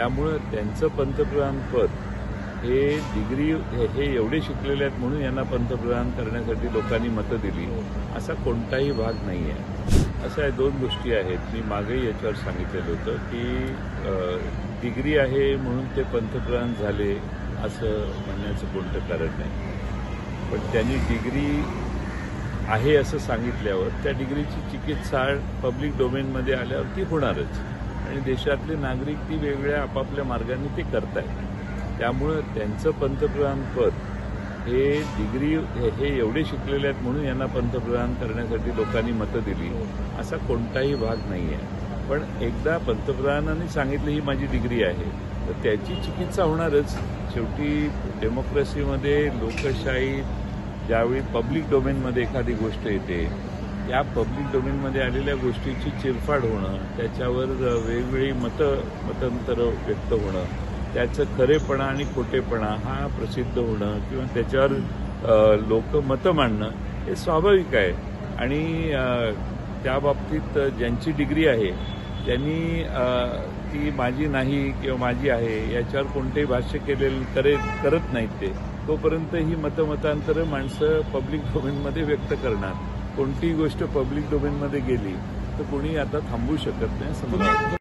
त्यामुळं त्यांचं पंतप्रधानपद हे डिग्री हे हे एवढे शिकलेले आहेत म्हणून यांना पंतप्रधान करण्यासाठी लोकांनी मतं दिली. असा कोणताही भाग नाही आहे अशा या दोन गोष्टी आहेत. मी मागेही याच्यावर सांगितलेलं होतं की डिग्री आहे म्हणून ते पंतप्रधान झाले असं म्हणण्याचं कोणतं कारण नाही. पण त्यांनी डिग्री आहे असं सांगितल्यावर त्या डिग्रीची चिकित्सा पब्लिक डोमेनमध्ये आल्यावर ती होणारच. आणि देशातले नागरिक ती वेगवेगळ्या आपापल्या मार्गाने ते करतायत. त्यामुळं त्यांचं पंतप्रधानपद हे डिग्री हे हे एवढे शिकलेले आहेत म्हणून यांना पंतप्रधान करण्यासाठी लोकांनी मतं दिली. असा कोणताही भाग नाही आहे पण एकदा पंतप्रधानांनी सांगितलं ही माझी डिग्री आहे. तर त्याची चिकित्सा होणारच. शेवटी डेमोक्रेसीमध्ये लोकशाही ज्यावेळी पब्लिक डोमेनमध्ये एखादी गोष्ट येते या पब्लिक डोमेनमध्ये आलेल्या गोष्टीची चिरफाड होणं त्याच्यावर वेगवेगळी मतं मतांतर व्यक्त होणं त्याचं खरेपणा आणि खोटेपणा हा प्रसिद्ध होणं किंवा त्याच्यावर लोक मतं मांडणं हे स्वाभाविक आहे. आणि त्या बाबतीत ज्यांची डिग्री आहे त्यांनी ती माझी नाही किंवा माझी आहे याच्यावर कोणतेही भाष्य केलेलं करे करत नाहीत ते. तोपर्यंत ही मतमतांतरं माणसं पब्लिक डोमेनमध्ये व्यक्त करणार. कोणतीही गोष्ट पब्लिक डोमेनमध्ये गेली तर कोणी आता थांबवू शकत नाही समजा